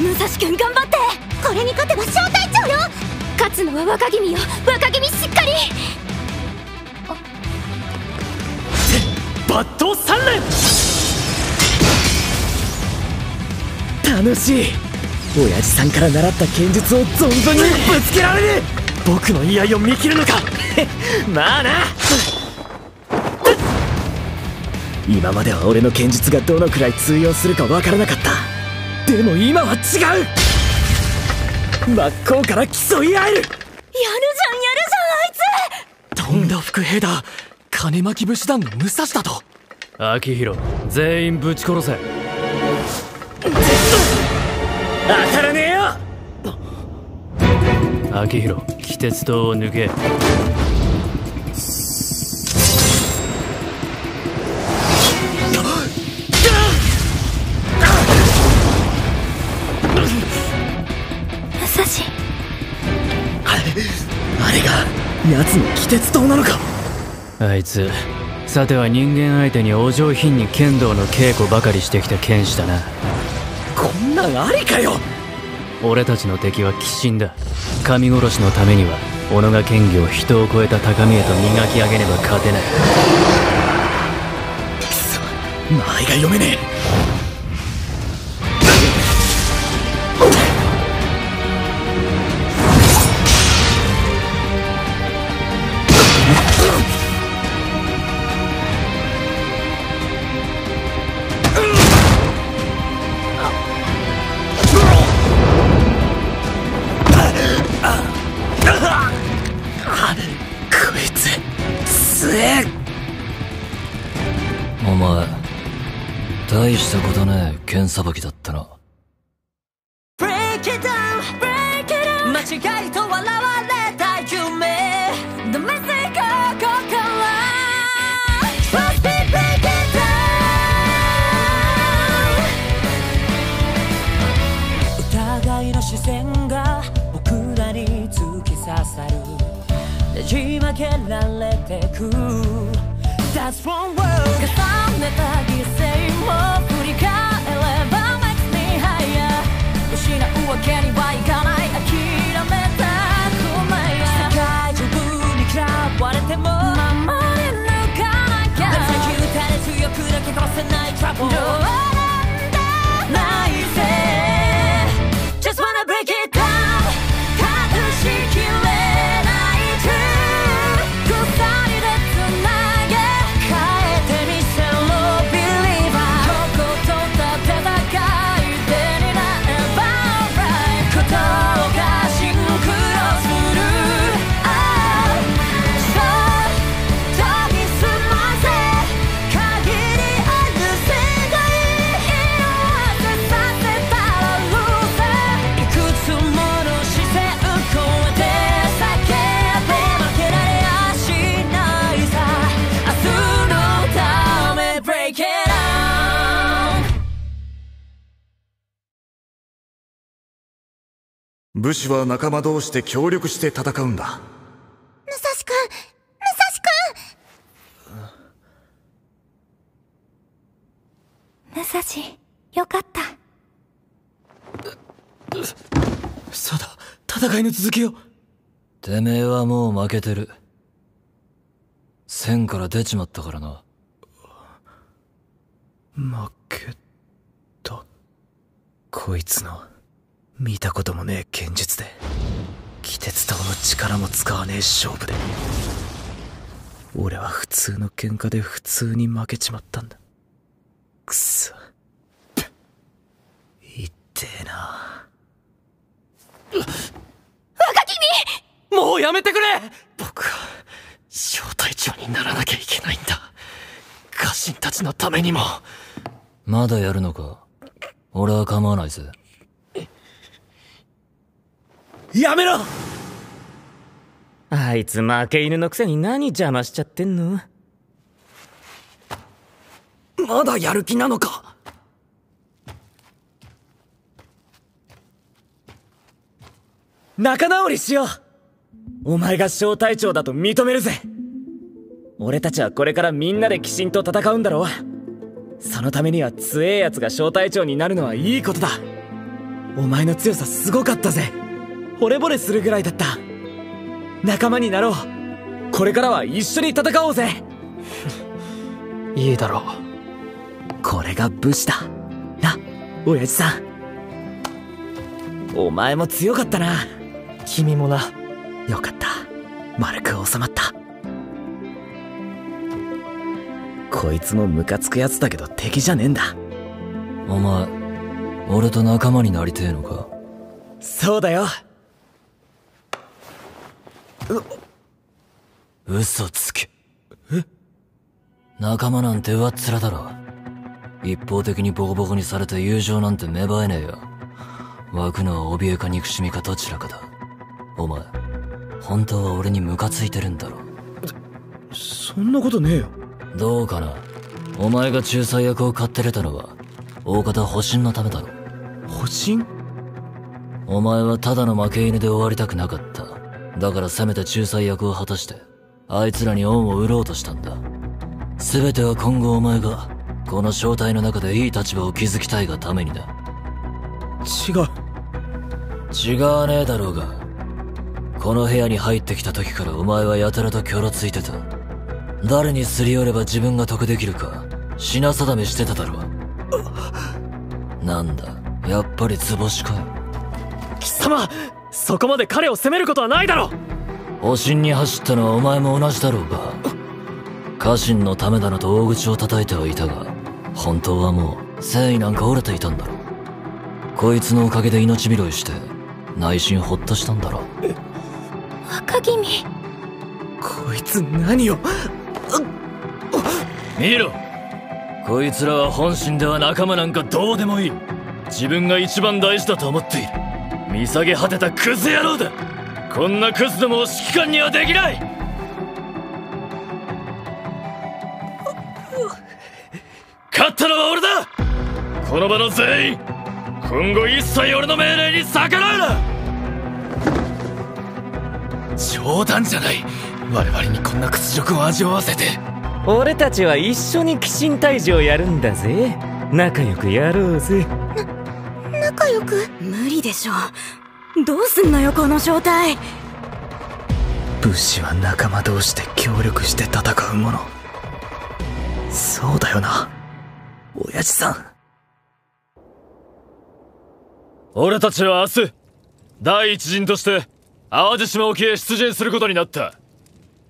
武蔵君頑張ってこれに勝てば小隊長よ。勝つのは若君よ。若君しっかり。抜刀三連楽しい。親父さんから習った剣術を存分に。ぶつけられる。僕の居合を見切るのか。まあな。今までは俺の剣術がどのくらい通用するかわからなかったでも今は違う。真っ向から競い合える。やるじゃんやるじゃんあいつ。とんだ伏兵だ金巻武士団の武蔵だと。秋広全員ぶち殺せ。当たらねえよ。秋広気鉄塔を抜け奴の気鉄塔なのか？あいつさては人間相手にお上品に剣道の稽古ばかりしてきた剣士だな。こんなんありかよ！俺たちの敵は鬼神だ。神殺しのためには己が剣技を人を超えた高みへと磨き上げねば勝てない。くそ間合いが読めねえさばきだったな Break it down, break it down 間違いと笑われた夢ダメせここから Trust me, break it down 疑いの視線が僕らに突き刺さるねじ曲げられてく That's one word 重ねたせ武士は仲間同士で協力して戦うんだ。武蔵君武蔵君。武蔵よかった。そうだ戦いの続きを。てめえはもう負けてる。線から出ちまったからな。負けた。こいつの見たこともねえ剣術で気鉄刀の力も使わねえ勝負で俺は普通の喧嘩で普通に負けちまったんだ。くそ。いってえなもうやめてくれ！僕は小隊長にならなきゃいけないんだ。家臣たちのためにも。まだやるのか？俺は構わないぜやめろ！あいつ負け犬のくせに何邪魔しちゃってんの？まだやる気なのか？仲直りしよう！お前が小隊長だと認めるぜ！俺たちはこれからみんなで鬼神と戦うんだろう！そのためには強えやつが小隊長になるのはいいことだ！お前の強さすごかったぜ惚れ惚れするぐらいだった。仲間になろう。これからは一緒に戦おうぜ。いいだろこれが武士だ。な親父さん。お前も強かったな。君もな。よかった。丸く収まった。こいつもムカつくやつだけど敵じゃねえんだ。お前俺と仲間になりてえのか？そうだよ嘘つけ。え？仲間なんて上っ面だろ。一方的にボコボコにされて友情なんて芽生えねえよ。湧くのは怯えか憎しみかどちらかだ。お前本当は俺にムカついてるんだろ。そんなことねえよ。どうかな？お前が仲裁役を買ってれたのは大方保身のためだろ。保身？お前はただの負け犬で終わりたくなかっただからせめて仲裁役を果たしてあいつらに恩を売ろうとしたんだ。全ては今後お前がこの正体の中でいい立場を築きたいがためにだ。違う。違わねえだろうがこの部屋に入ってきた時からお前はやたらとキョロついてた。誰にすり寄れば自分が得できるか品定めしてただろなんだやっぱり図星かよ。貴様そこまで彼を責めることはないだろ保身に走ったのはお前も同じだろうが家臣のためだなと大口を叩いてはいたが本当はもう誠意なんか折れていたんだろこいつのおかげで命拾いして内心ほっとしたんだろ若君。こいつ何を？見ろ。こいつらは本心では仲間なんかどうでもいい。自分が一番大事だと思っている見下げ果てたクズ野郎だ。こんなクズでもを指揮官にはできない。勝ったのは俺だ。この場の全員今後一切俺の命令に逆らうな。冗談じゃない。我々にこんな屈辱を味わわせて。俺たちは一緒に鬼神退治をやるんだぜ。仲良くやろうぜ。でしょどうすんのよこの正体武士は仲間同士で協力して戦うものそうだよな。親父さん。俺たちは明日第一陣として淡路島沖へ出陣することになった。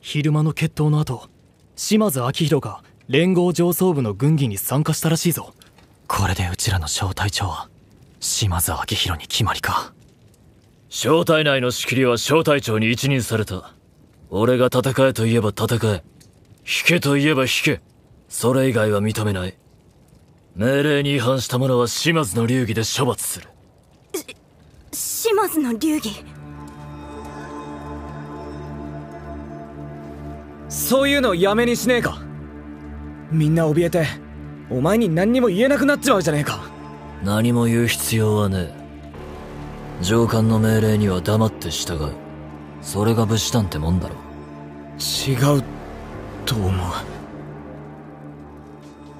昼間の決闘の後島津明宏が連合上層部の軍議に参加したらしいぞ。これでうちらの小隊長は島津明宏に決まりか。小隊内の仕切りは小隊長に一任された。俺が戦えと言えば戦え。引けと言えば引け。それ以外は認めない。命令に違反した者は島津の流儀で処罰する。島津の流儀？そういうのやめにしねえか。みんな怯えてお前に何にも言えなくなっちまうじゃねえか何も言う必要はねえ。上官の命令には黙って従う。それが武士団ってもんだろ違うと思う。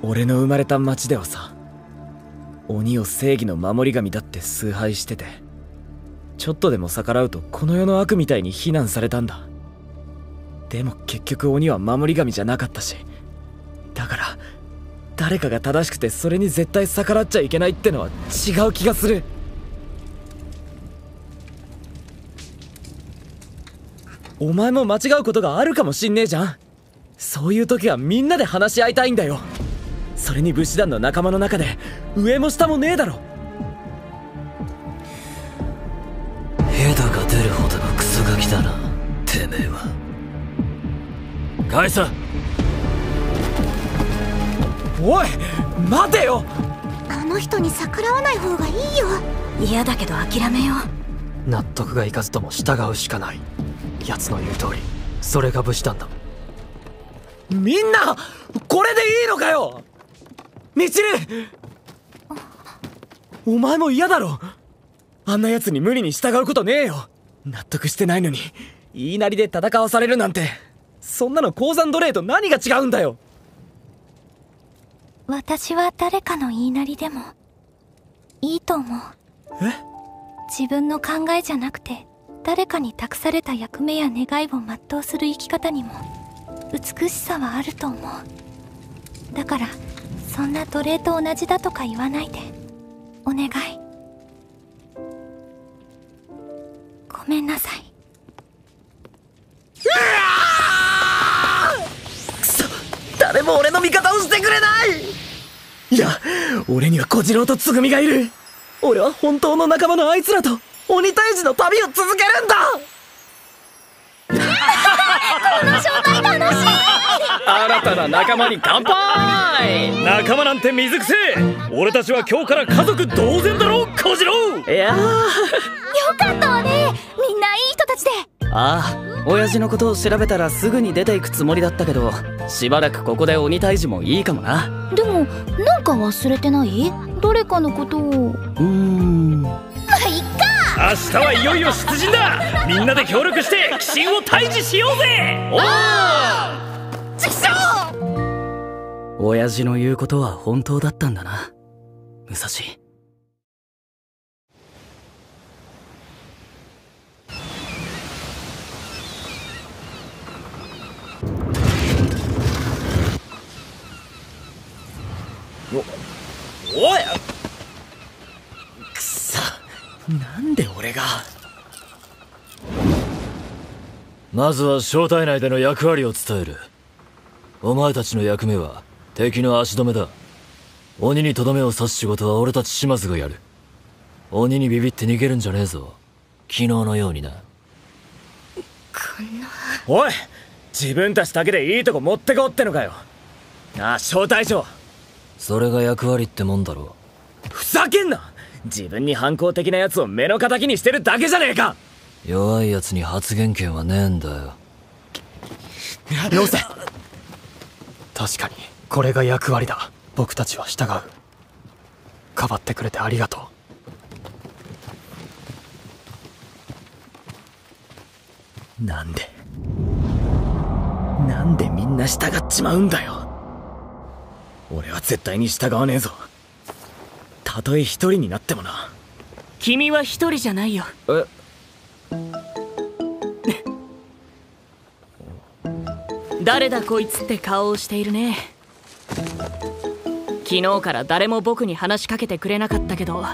俺の生まれた町ではさ鬼を正義の守り神だって崇拝しててちょっとでも逆らうとこの世の悪みたいに非難されたんだ。でも結局鬼は守り神じゃなかったし誰かが正しくてそれに絶対逆らっちゃいけないってのは違う気がする。お前も間違うことがあるかもしんねえじゃん。そういう時はみんなで話し合いたいんだよ。それに武士団の仲間の中で上も下もねえだろ。ヘドが出るほどのクソガキだなてめえは。返さおい待てよ。あの人に逆らわない方がいいよ。嫌だけど諦めよう。納得がいかずとも従うしかない。奴の言う通りそれが武士団だ。みんなこれでいいのかよ。みちるお前も嫌だろ。あんな奴に無理に従うことねえよ。納得してないのに言いなりで戦わされるなんて。そんなの鉱山奴隷と何が違うんだよ私は誰かの言いなりでもいいと思う。え？自分の考えじゃなくて誰かに託された役目や願いを全うする生き方にも美しさはあると思う。だからそんな奴隷と同じだとか言わないで。お願い。ごめんなさい誰も俺の味方をしてくれない！いや俺には小次郎とつぐみがいる。俺は本当の仲間のあいつらと鬼退治の旅を続けるんだ！新たな仲間に乾杯！仲間なんて水くせえ！俺たちは今日から家族同然だろ小次郎！いやー。よかったわね！みんないい人たちで。ああ親父のことを調べたらすぐに出ていくつもりだったけどしばらくここで鬼退治もいいかもな。でもなんか忘れてない？誰かのことを。うーん。まあいっか！明日はいよいよ出陣だ！みんなで協力して鬼神を退治しようぜ！おおちくしょう親父の言うことは本当だったんだな。武蔵おいくそなんで俺が？まずは正体内での役割を伝える。お前たちの役目は敵の足止めだ。鬼にとどめを刺す仕事は俺たち島津がやる。鬼にビビって逃げるんじゃねえぞ。昨日のようにな。おい自分たちだけでいいとこ持ってこうってのかよ。なあ招待状それが役割ってもんだろふざけんな！自分に反抗的な奴を目の敵にしてるだけじゃねえか！弱い奴に発言権はねえんだよ。よせ確かにこれが役割だ。僕たちは従う。かばってくれてありがとなんで？なんでみんな従っちまうんだよ？俺は絶対に従わねえぞ。たとえ一人になってもな。君は一人じゃないよ。え？誰だこいつって顔をしているね。昨日から誰も僕に話しかけてくれなかったけど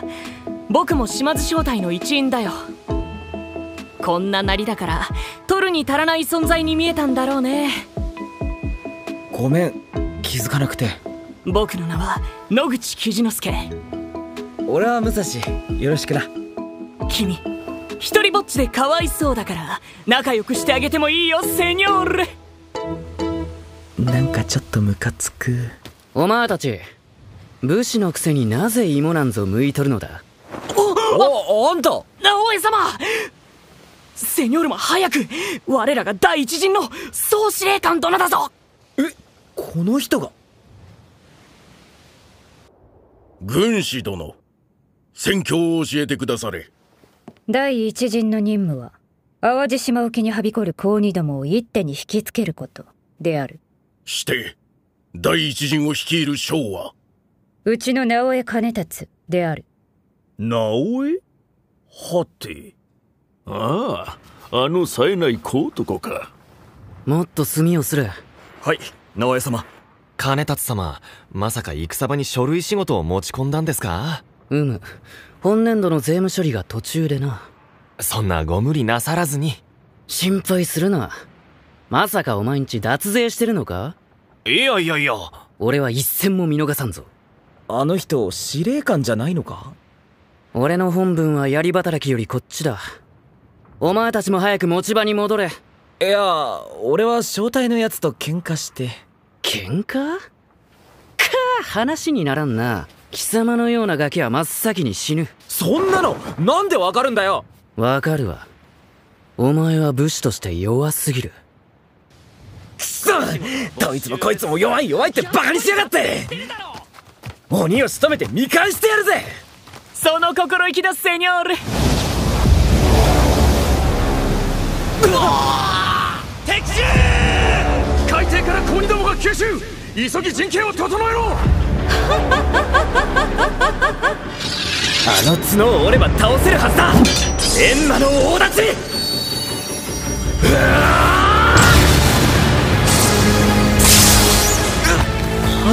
僕も島津正体の一員だよ。こんななりだから取るに足らない存在に見えたんだろうね。ごめん。気づかなくて僕の名は野口雉之助。俺は武蔵よろしくな。君一人ぼっちでかわいそうだから仲良くしてあげてもいいよセニョール。なんかちょっとムカつく。お前たち武士のくせになぜ芋なんぞ剥いとるのだ？おあんた！王衛様！セニョールも早く我らが第一陣の総司令官殿だぞ！この人が？軍師殿戦況を教えてくだされ。第一陣の任務は淡路島沖にはびこる高二どもを一手に引きつけることである。して第一陣を率いる将はうちの直江兼達である。直江はて。あああの冴えない小男か。もっと墨をする。はい直江様金達様まさか戦場に書類仕事を持ち込んだんですか？うむ本年度の税務処理が途中でな。そんなご無理なさらずに。心配するな。まさかお前んち脱税してるのか？いやいやいや。俺は一銭も見逃さんぞ。あの人司令官じゃないのか？俺の本分は槍働きよりこっちだ。お前たちも早く持ち場に戻れ。いや俺は正体のやつと喧嘩して喧嘩？かあ話にならんな。貴様のようなガキは真っ先に死ぬ。そんなのなんでわかるんだよ？わかるわ。お前は武士として弱すぎる。くそどいつもこいつも弱い弱いってバカにしやがって！鬼を仕留めて見返してやるぜ！その心意気だセニョール吸収急ぎ陣形を整えろ。あの角を折れば倒せるはずだ。閻魔の大立ち。うわ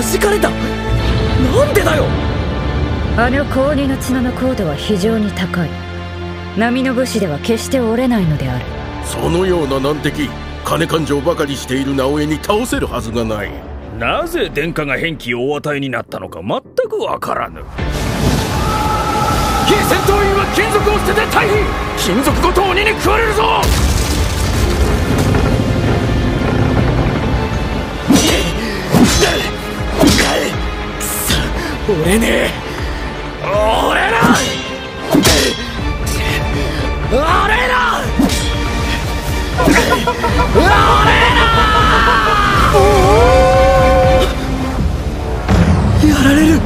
弾かれた。なんでだよ。あの高2の角の高度は非常に高い。波の武士では決して折れないのである。そのような難敵金勘定ばかりしている直江に倒せるはずがない。なぜ殿下が返記をお与えになったのか全くわからぬ。非戦闘員は金属を捨てて退避。金属ごと鬼に食われるぞ。折れね。えやられる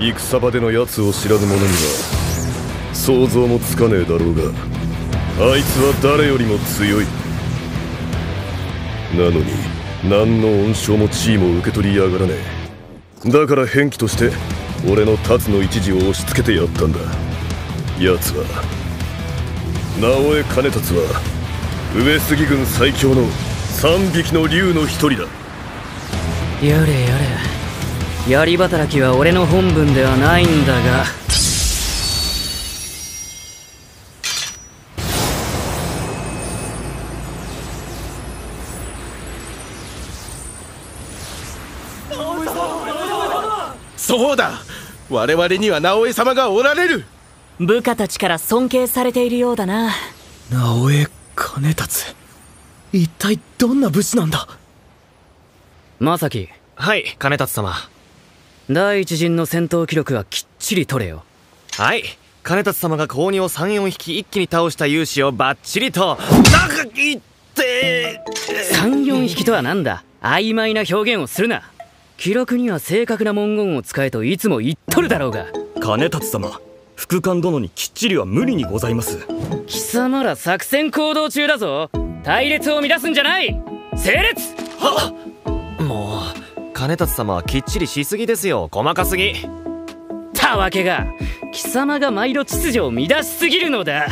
戦場での奴を知らぬ者には想像もつかねえだろうがあいつは誰よりも強い。なのに。何の恩賞も地位も受け取りやがらねえ。だから返記として俺の達の一時を押し付けてやったんだ。奴は直江兼達は上杉軍最強の三匹の竜の一人だ。やれやれ。槍働きは俺の本分ではないんだが。我々には直江様がおられる。部下たちから尊敬されているようだな。直江兼達。一体どんな武士なんだ？正樹。はい兼達様。第一陣の戦闘記録はきっちり取れよ。はい兼達様が高2を34匹一気に倒した勇士をバッチリと。なんか言って34匹とはなんだ？曖昧な表現をするな記録には正確な文言を使えといつも言っとるだろうが。兼達様副官殿にきっちりは無理にございます。貴様ら作戦行動中だぞ。隊列を乱すんじゃない。整列。はっ。もう兼達様はきっちりしすぎですよ。細かすぎ。たわけが貴様が毎度秩序を乱しすぎるのだ。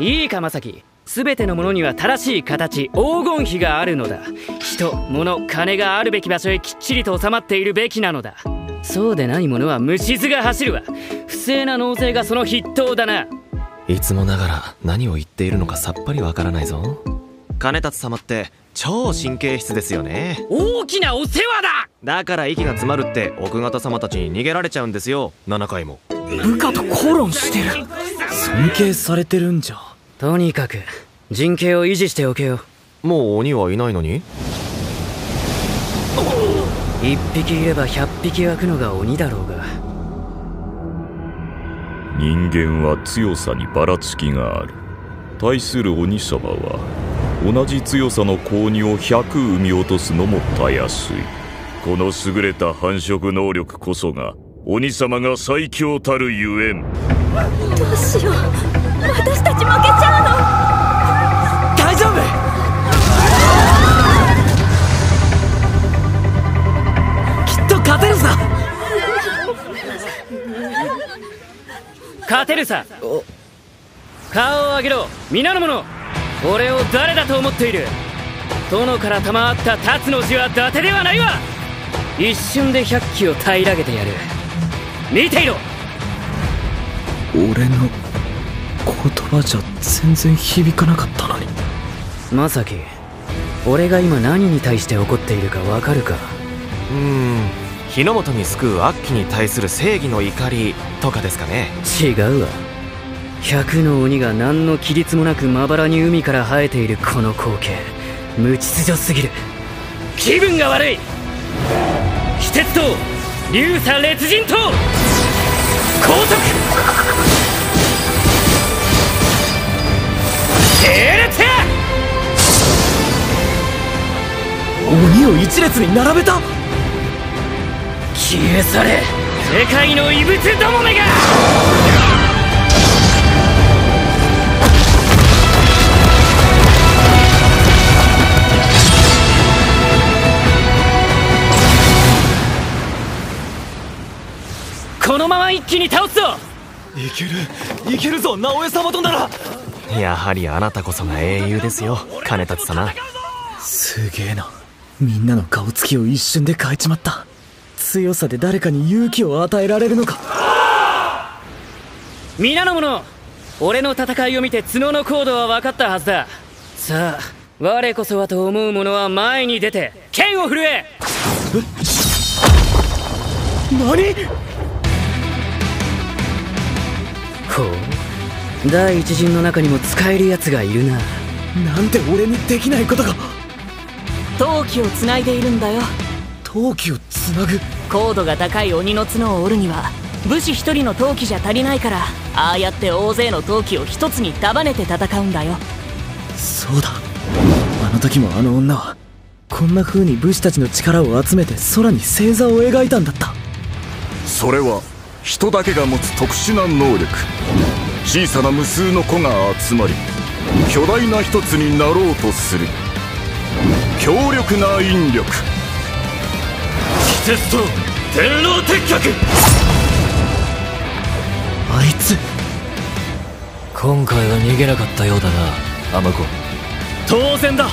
いいか正樹全てのものには正しい形黄金比があるのだ人物金があるべき場所へきっちりと収まっているべきなのだ。そうでないものは虫図が走るわ。不正な納税がその筆頭だな。いつもながら何を言っているのかさっぱりわからないぞ。兼達様って超神経質ですよね。大きなお世話だ！だから息が詰まるって奥方様たちに逃げられちゃうんですよ。7回も。部下と口論してる。尊敬されてるんじゃ。とにかく陣形を維持しておけよもう鬼はいないのに？一匹いれば百匹湧くのが鬼だろうが。人間は強さにばらつきがある。対する鬼様は同じ強さの高2を100生み落とすのもたやすい。この優れた繁殖能力こそが鬼様が最強たるゆえん。どうしよう。私たち負けちゃ勝てるさ。顔を上げろ。皆の者。俺を誰だと思っている。殿から賜った達の字は伊達ではないわ。一瞬で百騎を平らげてやる。見ていろ。俺の言葉じゃ全然響かなかったのに。正樹俺が今何に対して怒っているかわかるか？うーん日の本に救う悪鬼に対する正義の怒りとかですかね。違うわ。百の鬼が何の規律もなくまばらに海から生えているこの光景。無秩序すぎる。気分が悪い。非鉄と。流砂烈人と。高速。整列鬼を一列に並べた消え去れ。世界の異物どもめが。このまま一気に倒すぞ。いける。いけるぞ。直江様となら。やはりあなたこそが英雄ですよ。金達様。すげえな。みんなの顔つきを一瞬で変えちまった。強さで誰かに勇気を与えられるのか。皆の者俺の戦いを見て角の高度は分かったはずだ。さあ我こそはと思う者は前に出て剣を振るえ。何？ほう。第一陣の中にも使える奴がいるな。なんで俺にできないことが。陶器をつないでいるんだよ。陶器をつなぐ？高度が高い鬼の角を折るには武士一人の陶器じゃ足りないからああやって大勢の陶器を一つに束ねて戦うんだよ。そうだ。あの時もあの女はこんな風に武士たちの力を集めて空に星座を描いたんだった。それは人だけが持つ特殊な能力。小さな無数の子が集まり巨大な一つになろうとする。強力な引力季節と天狼鉄脚あいつ。今回は逃げなかったようだな。アマコ。当然だ。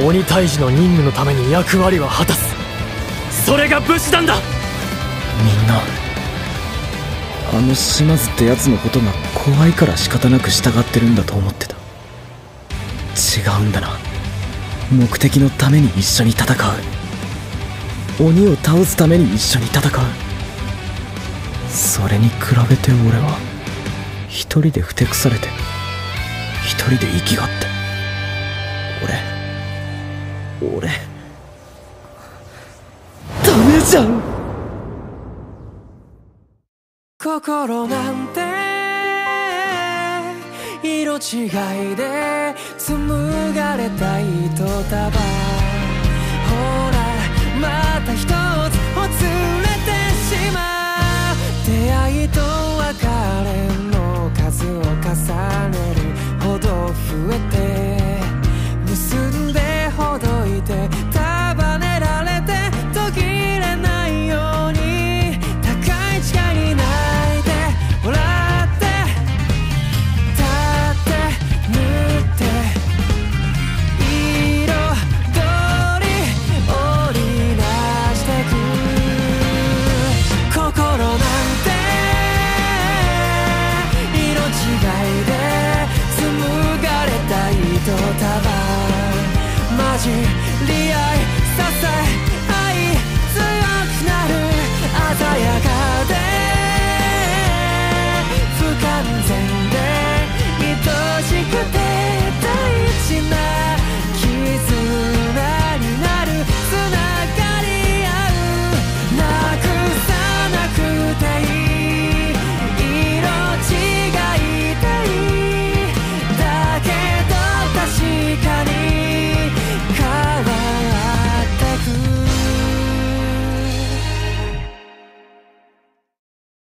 鬼退治の任務のために役割は果たす。それが武士団だ。みんな。あの島津ってやつのことが怖いから仕方なく従ってるんだと思ってた。違うんだな。目的のために一緒に戦う鬼を倒すために一緒に戦う。それに比べて俺は一人でふてくされて一人で生きがって。俺俺ダメじゃん。心なんて色違いで紡がれた糸束。た一つを連れてしまう。出会いと別れの数を重ねるほど増えて結んでほどいて紡がれた糸束混じり合い